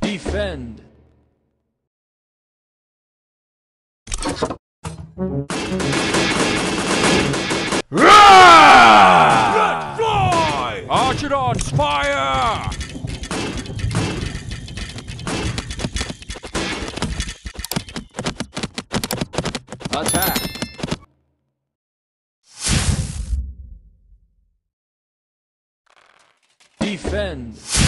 Defend. Archidons, fire! Attack! Defend!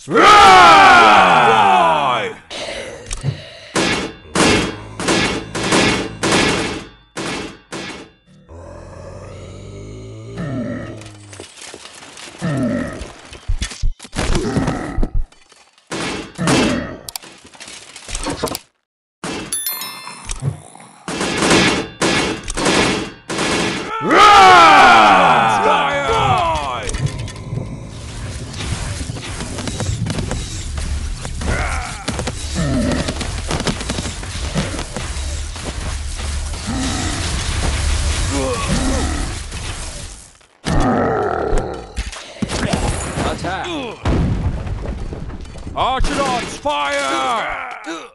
Fly! Archidons, fire!